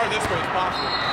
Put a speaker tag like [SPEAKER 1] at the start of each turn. [SPEAKER 1] far this way as possible.